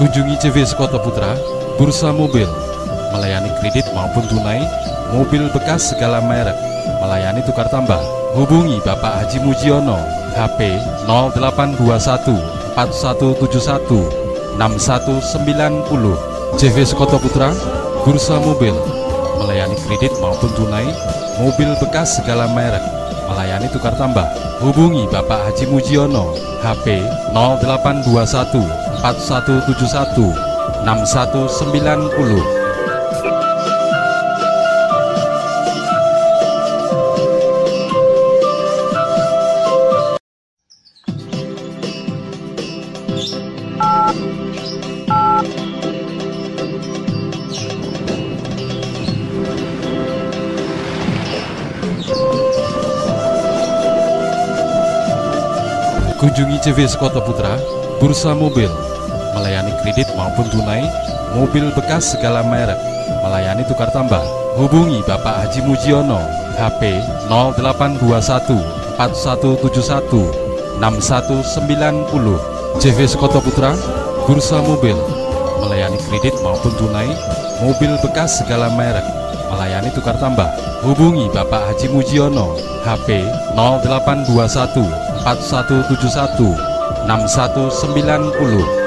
Kunjungi CV Kota Putra, Bursa Mobil, melayani kredit maupun tunai, mobil bekas segala merek, melayani tukar tambah. Hubungi Bapak Haji Mujiono, HP 0821 4171 6190. CV Kota Putra, Bursa Mobil, melayani kredit maupun tunai, mobil bekas segala merek, melayani tukar tambah. Hubungi Bapak Haji Mujiono, HP 0821 4171 6190. Kunjungi CV Sekota Putra, Bursa Mobil, melayani kredit maupun tunai, mobil bekas segala merek, melayani tukar tambah. Hubungi Bapak Haji Mujiono, HP 0821 4171 6190. CV Sekota Putra, Bursa Mobil, melayani kredit maupun tunai, mobil bekas segala merek, melayani tukar tambah. Hubungi Bapak Haji Mujiono, HP 0821 4171 6190